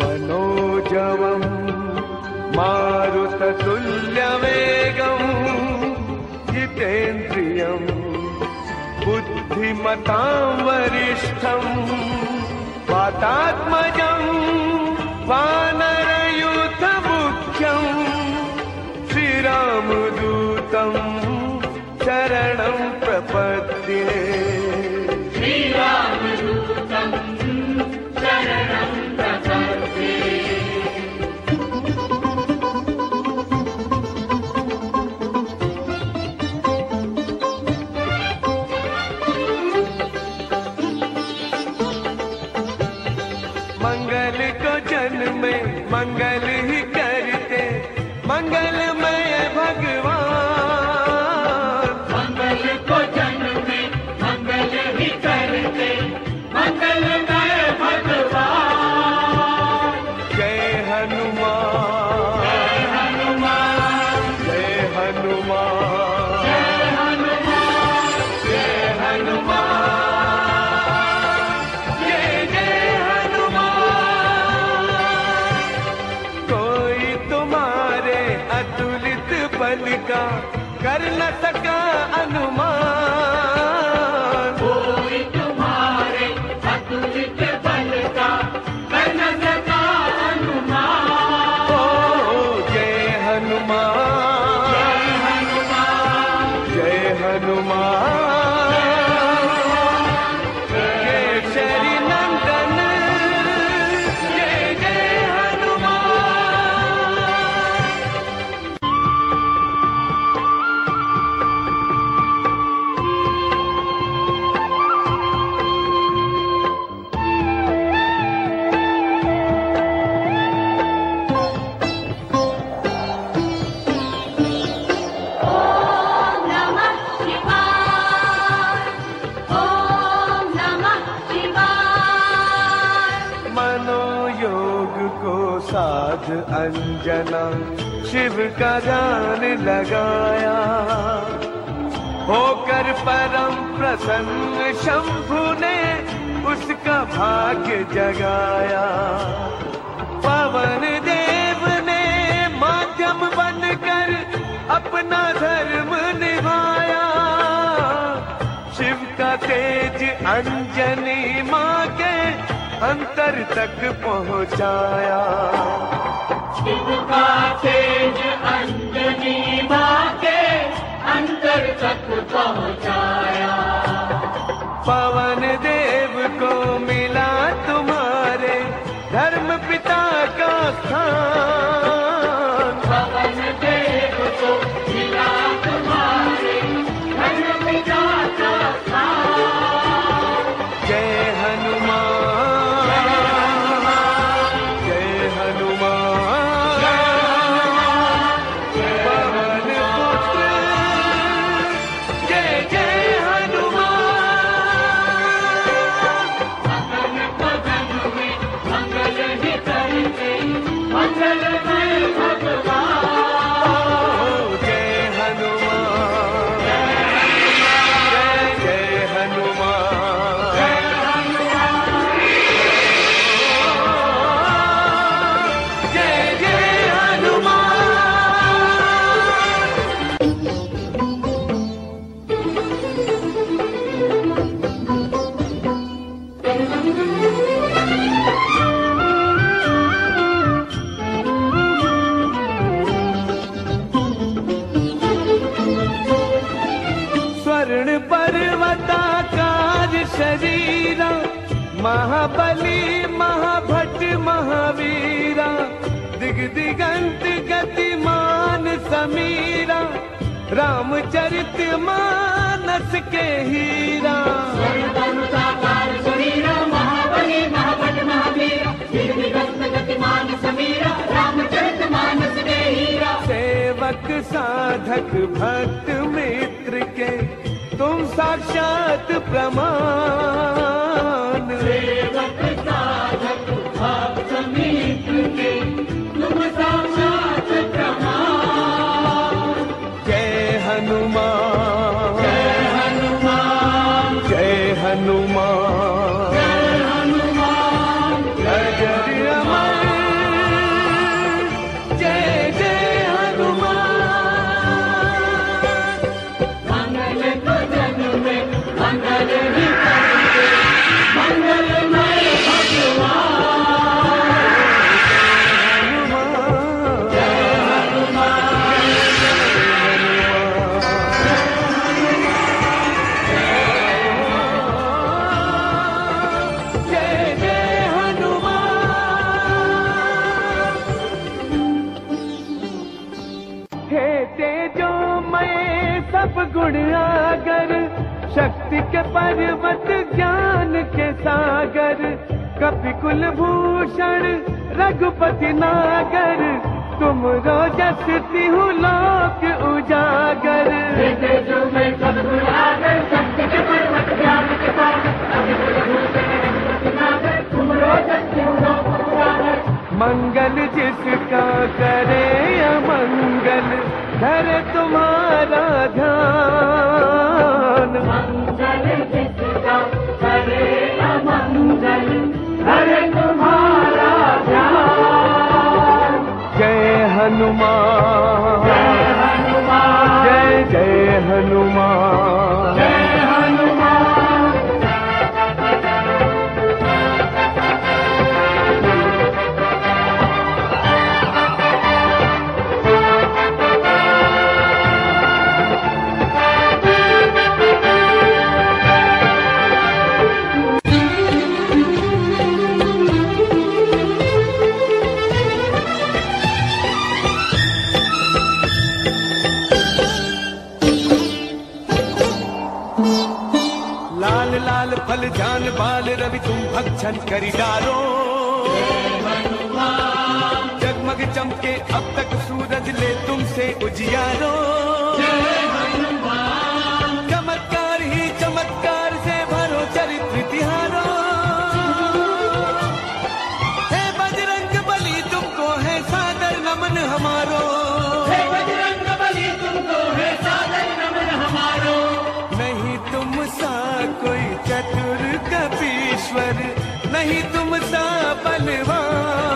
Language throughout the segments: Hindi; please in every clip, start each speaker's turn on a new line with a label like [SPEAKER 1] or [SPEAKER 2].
[SPEAKER 1] मनोजवं मारुततुल्यमे वरिष्ठम् वातात्मजम् वानरयूथमुख्यम् श्रीरामदूतम् शरणं प्रपद्ये बल का कर न सका अनुमान।
[SPEAKER 2] कोई तुम्हारे अतुलित बल का कर न सका अनुमान।
[SPEAKER 1] ओ जय हनुमान।
[SPEAKER 2] जय हनुमान।
[SPEAKER 1] जय हनुमान अंजना शिव का ध्यान लगाया। होकर परम प्रसन्न शंभु ने उसका भाग्य जगाया। पवन देव ने माध्यम बनकर अपना धर्म निभाया। शिव का तेज अंजनी माँ के अंतर तक पहुँचाया।
[SPEAKER 2] शिव का तेज अंजनी के अंतर तक पहुँचाया।
[SPEAKER 1] समीरा रामचरित मानस के हीरा। सेवक साधक भक्त मित्र के तुम साक्षात प्रमाण शक्ति के पर्वत ज्ञान के सागर कपि कुल भूषण रघुपति नागर, तुम रोजस हो लोक उजागर। हनुमान। भक्षण करी डारो जगमग चमके अब तक सूरज ले तुमसे उजियारो। चमत्कार ही चमत्कार से भरो चरित्र तिहारो हे बजरंग बली तुमको है सादर नमन हमारो
[SPEAKER 2] बजरंग बली तुमको है सादर नमन हमारो।
[SPEAKER 1] नहीं तुम सा कोई चतुर कपीश्वर। नहीं तुम सा बलवान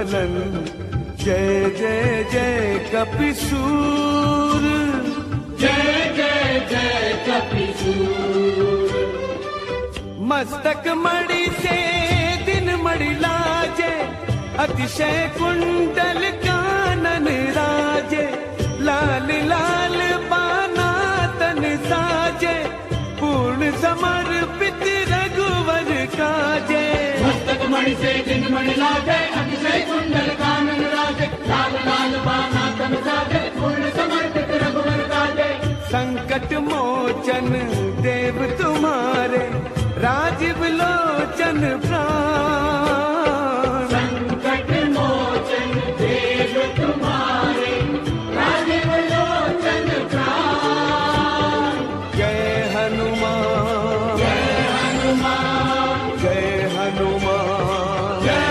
[SPEAKER 1] दलन जय जय जय कपिसूर
[SPEAKER 2] जय जय जय कपिसूर
[SPEAKER 1] मस्तक मणि से दिन मणि लाजे अतिशय कुंडल कानन राजे लाल लाल बाना तन साजे पूर्ण समर्पित रघुवर काजे।
[SPEAKER 2] मस्तक मणि से दिन मणि लागे अतिशय कुंडल कानन राजे लाल लाल बाना तन साजे पूर्ण समर्पित रघुवर गाजे
[SPEAKER 1] संकट मोचन देव तुम्हारे राजीव लोचन प्राण।
[SPEAKER 2] संकट मोचन देव तुम्हारे राजीव लोचन प्राण।
[SPEAKER 1] जय हनुमान।
[SPEAKER 2] जय हनुमान।
[SPEAKER 1] जय हनुमान।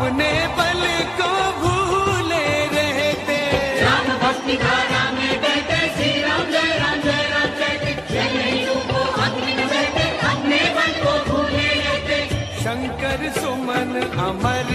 [SPEAKER 1] अपने बल को भूले रहते।
[SPEAKER 2] राम भक्ति धारा में बहते श्री राम जय राम जय। राम जय अपने पल को भूले रहते।
[SPEAKER 1] शंकर सुमन अमर